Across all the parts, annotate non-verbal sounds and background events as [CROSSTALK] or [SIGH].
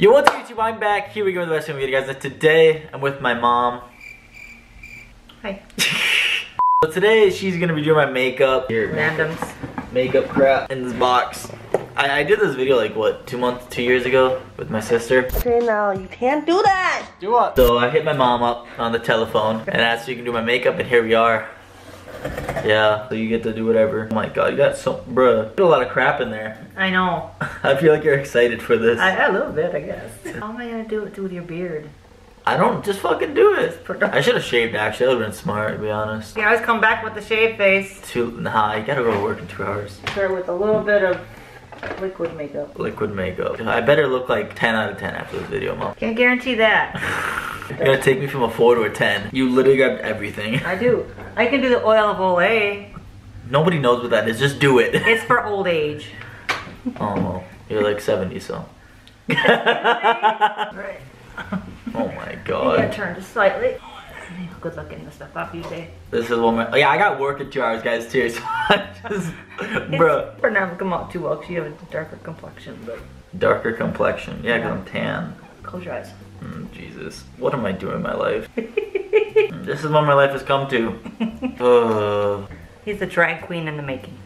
Yo, what's up YouTube? I'm back. Here we go with the rest of the video, guys. And today, I'm with my mom. Hi. [LAUGHS] so today, she's gonna be doing my makeup. Here, Randoms. Makeup, makeup crap in this box. I, I did this video like, what, two months, two years ago with my sister. Okay, now you can't do that. Do what? So I hit my mom up on the telephone and asked if you can do my makeup, and here we are. Yeah, so you get to do whatever. Oh my god, you got so, bruh, got a lot of crap in there. I know. [LAUGHS] I feel like you're excited for this. I, a little bit, I guess. [LAUGHS] How am I gonna do it with your beard? I don't just fucking do it. I should have shaved actually. That would have been smart to be honest. You always come back with the shave face. Two nah, you gotta go to work in two hours. Start with a little bit of liquid makeup. Liquid makeup. I better look like 10 out of 10 after this video, mom. Can't guarantee that. [LAUGHS] You're gonna take me from a 4 to a 10. You literally grabbed everything. I do. I can do the oil of Olay. Nobody knows what that is. Just do it. It's for old age. [LAUGHS] oh, well, you're like 70, so. [LAUGHS] Right. Oh my You gotta god. turn just slightly. Good luck getting the stuff off you say. This is one. Oh, yeah, I got work in two hours, guys, too. So [LAUGHS] I just. Bruh. For now, come out too well 'cause you have a darker complexion, but Darker complexion. Yeah, because I'm tan. Close your eyes. Mm, Jesus. What am I doing in my life? this is what my life has come to. [LAUGHS] Uh, He's the drag queen in the making.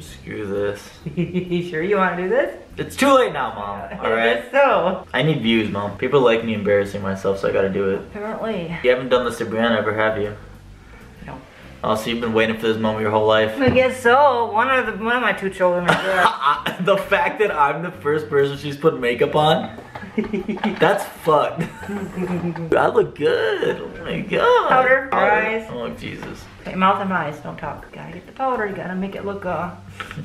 screw this. [LAUGHS] you sure you want to do this? It's too late now, mom. [LAUGHS] Alright? So. I need views, mom. People like me embarrassing myself, so I gotta do it. Apparently. You haven't done this to Brianna ever, have you? No. Oh, so you've been waiting for this moment your whole life? I guess so. One of the one of my two children are good. the fact that I'm the first person she's put makeup on, that's fucked. [LAUGHS] I look good. Oh my god. Powder, your eyes. Oh Jesus. Okay, mouth and eyes, don't talk. Gotta get the powder. You gotta make it look uh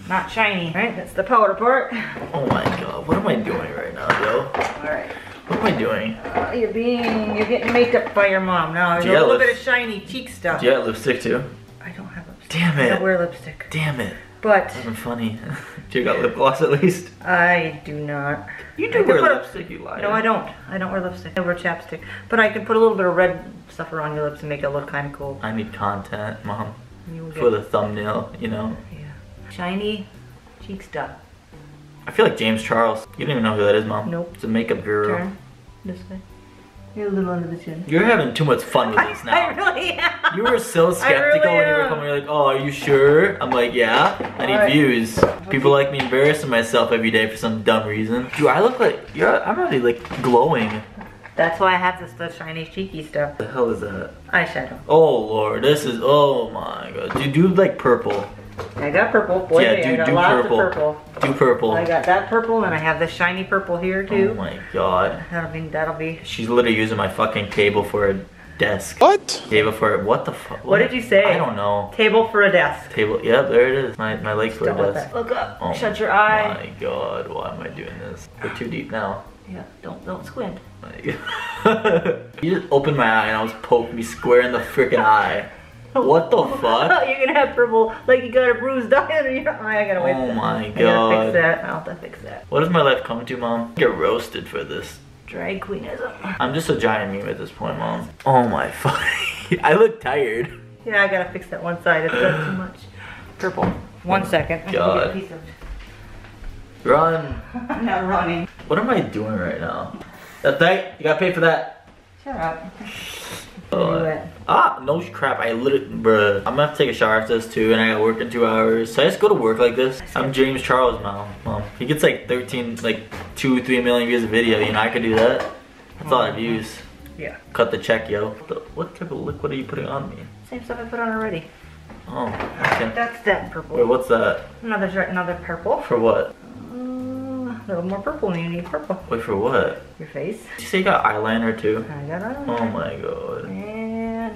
not shiny. Right, that's the powder part. Oh my god. What am I doing right now, yo? All right. What am I doing? Uh, you're being you're getting makeup by your mom now. There's a little bit of shiny cheek stuff. Do you have lipstick too? I don't have lipstick. Damn I it. don't wear lipstick, Damn it. But been funny. [LAUGHS] Do you got lip gloss at least? I do not. You do could wear put a- lipstick, you liar. No, I don't. I don't wear lipstick. I wear chapstick. But I can put a little bit of red stuff around your lips and make it look kind of cool. I need content, mom. For the thumbnail, you know? yeah. shiny cheek stuff. I feel like James Charles. You don't even know who that is, mom. Nope. It's a makeup guru. Turn this way. You're a little under the chin. You're having too much fun with I, this I now. really am. You were so [LAUGHS] skeptical really when you were coming. You're like, oh, are you sure? I'm like, yeah. I need Alright. views. People like me embarrassing myself every day for some dumb reason. Dude, I look like, you're, I'm already like glowing. That's why I have this the shiny cheeky stuff. the hell is that? Eyeshadow. Oh, Lord. This is, oh my god. Dude, do like purple. I got purple. Boy, Yeah, I do- got do lots purple. of purple. Do purple. I got that purple and I have this shiny purple here too. Oh my god. That'll be that'll be. She's literally using my fucking table for a desk. What? Table for a, what the fuck? What did you say? I don't know. Table for a desk. Table, yep, there it is. My, my legs for Don't a desk. that. Look up. Oh Shut your eye. Oh my god, why am I doing this? We're too deep now. Yeah. Don't don't squint. [LAUGHS] You just opened my eye and I was poking me square in the freaking eye. [LAUGHS] What the fuck? [LAUGHS] You're gonna have purple, like you got a bruised [LAUGHS] eye under your eye. Oh, I gotta wait. Oh my I gotta god. fix that. I'll have to fix that. What does my life come to, mom? Get roasted for this. Drag queenism. I'm just a giant meme at this point, mom. Oh my fuck. I look tired. Yeah, I gotta fix that one side. It's got too much purple. One oh second. I'm gonna God. get a of- Run. I'm not running. What am I doing right now? That thing? You gotta pay for that. Shut up. Ah, no crap. I literally, bruh. I'm gonna have to take a shower after this too, and I gotta work in two hours. So I just go to work like this. I'm James Charles now. Mom. He gets like 13, like two, three million views a video. You know, I could do that. That's a lot of views. Yeah. Cut the check, yo. What type of liquid are you putting on me? Same stuff I put on already. Oh, okay. That's that purple. Wait, what's that? Another another purple. For what? Mm, a little more purple. You need purple. Wait, for what? Your face. Did you say you got eyeliner too? I got on. Oh my god. And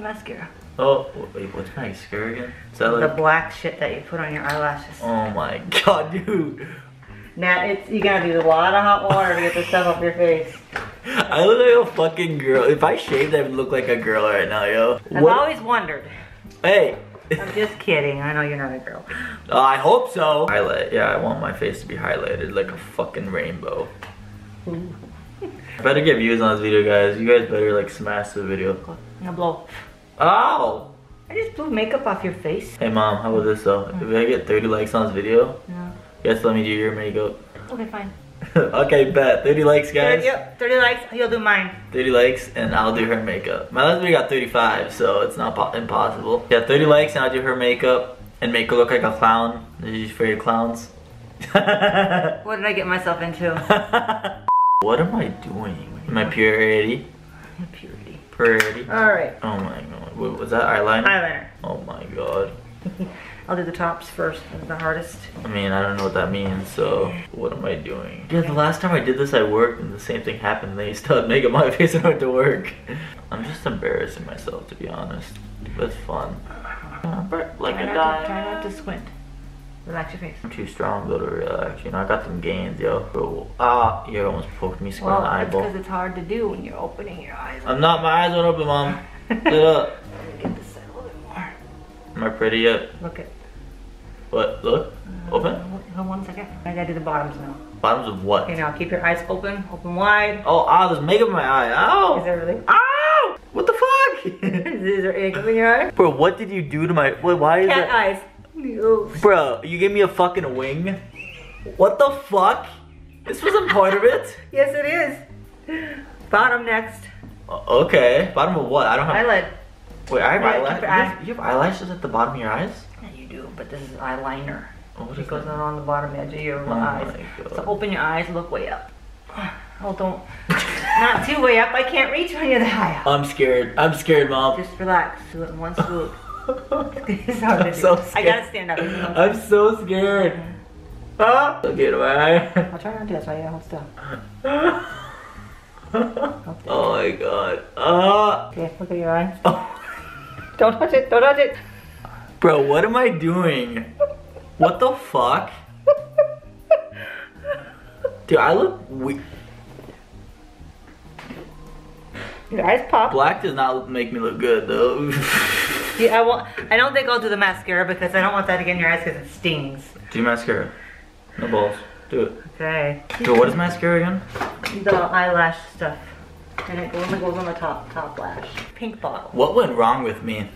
mascara. Oh, wait, what's my mascara again? Is that The like. black shit that you put on your eyelashes. Oh my [LAUGHS] god, dude. Now it's you gotta do a lot of hot water to get this stuff off your face. I look like a fucking girl. If I shaved, I would look like a girl right now, yo. I've What- always wondered. Hey. I'm just kidding. I know you're not a girl. Uh, [LAUGHS] I hope so. Highlight. Yeah, I want my face to be highlighted like a fucking rainbow. I [LAUGHS] better get views on this video, guys. You guys better like smash the video. I'm gonna blow. Ow! I just blew makeup off your face. Hey mom, how about this though? Mm. If I get 30 likes on this video, No. you let me do your makeup. Okay, fine. [LAUGHS] okay, bet. 30 likes, guys. 30, yep, 30 likes, he'll do mine. 30 likes, and I'll do her makeup. My last video got 35, so it's not impossible. Yeah, 30 likes, and I'll do her makeup and make her look like a clown. She's afraid of clowns. [LAUGHS] What did I get myself into? [LAUGHS] what am I doing? My purity. Purity. Purity. Alright, Oh my god. Wait, was that eyeliner? eyeliner. Oh my god. [LAUGHS] I'll do the tops first, that's the hardest. I mean, I don't know what that means, so what am I doing? Yeah, the last time I did this, I worked and the same thing happened. They started making my [LAUGHS] face and I went to work. I'm just embarrassing myself, to be honest. [LAUGHS] But it's fun. Like a not to, dime. try not to squint. Relax your face. I'm too strong though to relax. You know, I got them gains, yo. Bro, ah, you almost poked me square in Well, the that's because it's hard to do when you're opening your eyes. I'm not. My eyes aren't open, mom. Sit up. [LAUGHS] Get this side a little bit more. Am I pretty yet? Look at. What? Look. Open. Hold on one second. I gotta do the bottoms now. Bottoms of what? Okay, now keep your eyes open, open wide. Oh, ah, there's makeup in my eye. Ow. Is there really? Ow! What the fuck? [LAUGHS] Is there makeup in your eye? Bro, what did you do to my? What, why is Cat that? eyes. Bro, you gave me a fucking wing. What the fuck? This wasn't part of it. [LAUGHS] Yes, it is. Bottom next. O- Okay, bottom of what? I don't have. Eyelid. Wait, I have. You have, you have eyelashes at the bottom of your eyes? Yeah, you do, but this is eyeliner. Oh, what It goes that? on the bottom edge of your Oh eyes. So open your eyes, look way up. [SIGHS] Oh, don't. Not too way up. I can't reach when you're that high up. I'm scared. I'm scared, mom. Just relax. Do it in one swoop. To I'm [LAUGHS] so I gotta stand up. I'm so scared. Ah! Okay, to my eye. I'll try not to. That's why you hold still. [LAUGHS] oh my god. Ah! Okay, look at your eye. Oh. [LAUGHS] Don't touch it. Don't touch it. Bro, what am I doing? What the fuck? Dude, I look weak. Your eyes pop. Black does not make me look good though. Yeah, I won't. I don't think I'll do the mascara because I don't want that to get in your eyes because it stings. Do mascara. No balls. Do it. Okay. Dude, what is mascara again? The eyelash stuff. And it goes, on the top, top lash. Pink bottle. What went wrong with me?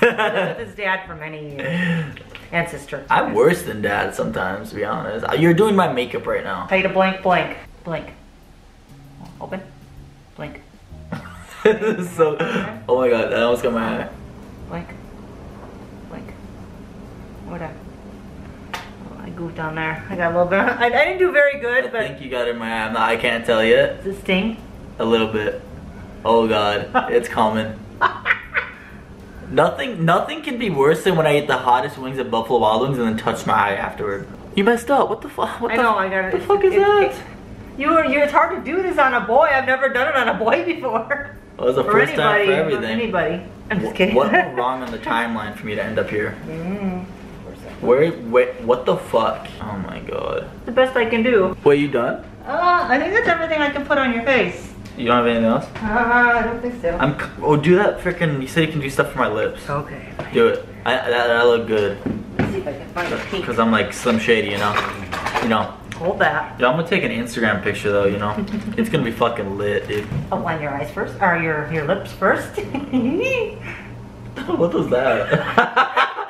with [LAUGHS] his dad for many years. And sister. I'm worse than dad sometimes, to be honest. Uh, you're doing my makeup right now. Tell you to blink, blink, blink. Open. Blink. This [LAUGHS] is so, oh my god, that almost got my eye. Blink. like, What I? Oh, I goofed on there. I got a little bit. [LAUGHS] I, I didn't do very I good, but I think you got it in my eye. I can't tell yet. does it sting? A little bit. Oh god, [LAUGHS] it's coming. Nothing, nothing can be worse than when I eat the hottest wings at Buffalo Wild Wings and then touch my eye afterward. You messed up. What the fuck? What I the know. I got it. The fuck is It- that? it- You were, you, it's hard to do this on a boy. I've never done it on a boy [LAUGHS] before. It was the For first anybody, time for for everything. anybody. I'm just kidding. What went [LAUGHS] wrong on the timeline for me to end up here? Mm. Where? Wait, what the fuck? Oh my god. The best I can do. Wait, you done? Uh, I think that's everything I can put on your face. You don't have anything else? Uh, I don't think so. I'm. Oh, do that freaking. You said you can do stuff for my lips. okay. Do it. I, that, that look good. Let's see if I can find a pink. Cause I'm like Slim Shady, you know. You know. Hold that. Yeah, I'm gonna take an Instagram picture though. You know. [LAUGHS] it's gonna be fucking lit, dude. Oh, Outline your eyes first, or your your lips first. [LAUGHS] what was that? [LAUGHS]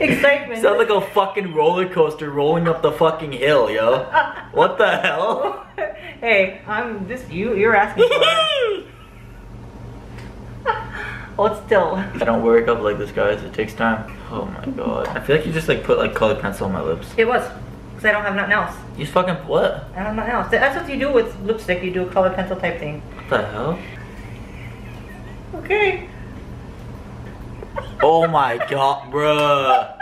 Excitement. Sounds like a fucking roller coaster rolling up the fucking hill, yo. What the hell? hey, I'm just you. You're asking for. Hold still. I don't work up like this, guys. It takes time. Oh my god. I feel like you just like put like colored pencil on my lips. It was, because I don't have nothing else. You fucking what? I don't have nothing else. That's what you do with lipstick. You do a colored pencil type thing. What the hell? Okay. Oh my god, bruh.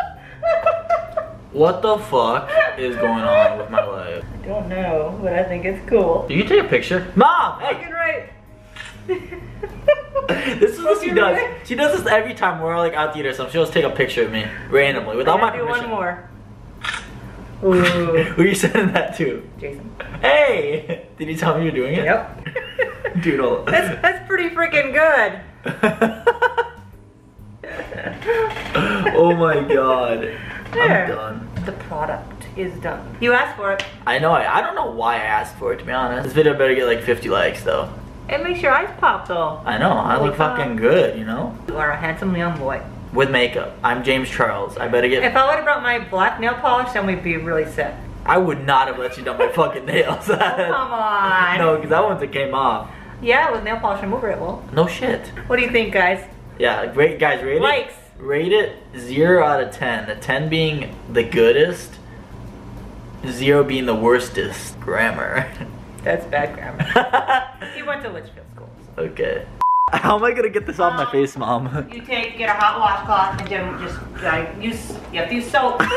What the fuck is going on with my life? I don't know, but I think it's cool. Do you take a picture? Mom! Hey! Fucking right. [LAUGHS] [LAUGHS] this is what she does. She does this every time we're like out to eat or something. She'll just take a picture of me randomly without my do permission. one more. Ooh. [LAUGHS] Who are you sending that to? Jason. Hey! Did he tell me you're doing it? Yep. [LAUGHS] On. That's that's pretty freaking good. oh my god. There. I'm done. The product is done. You asked for it. I know, I, I don't know why I asked for it to be honest. This video better get like 50 likes though. It makes your eyes pop though. I know, I look fucking good, you know? You are a handsome young boy. with makeup. I'm James Charles. I better get. If I would have brought my black nail polish, then we'd be really set. I would not have let you do my [LAUGHS] fucking nails. Oh, come on. no, because that one came off. Yeah, with nail polish remover it will. No shit. What do you think, guys? Yeah, great guys. Rate Likes. it. Rate it zero out of ten. The ten being the goodest, zero being the worstest. Grammar. [LAUGHS] That's bad grammar. [LAUGHS] He went to Litchfield School. okay. How am I gonna get this off my face, mom? You take, get a hot washcloth and then just uh, use, you have to use soap. [LAUGHS]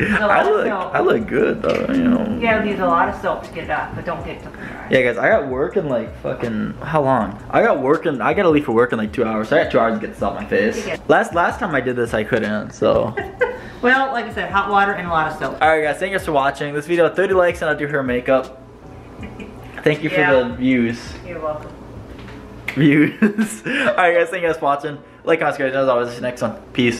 I look, I look good though, you know. You gotta use a lot of soap to get it off, but don't get it to dry. Yeah, guys, I got work in like fucking how long? I got work in, I gotta leave for work in like two hours. So I got two hours to get this off my face. Last last time I did this, I couldn't. So, [LAUGHS] Well, like I said, hot water and a lot of soap. all right, guys, thank you guys for watching this video. 30 likes and I'll do her makeup. Thank you for the views. You're welcome. Views. all right, guys, thank you guys for watching. Like, comment, subscribe, and as always, see you next one. Peace.